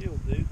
killed, dude.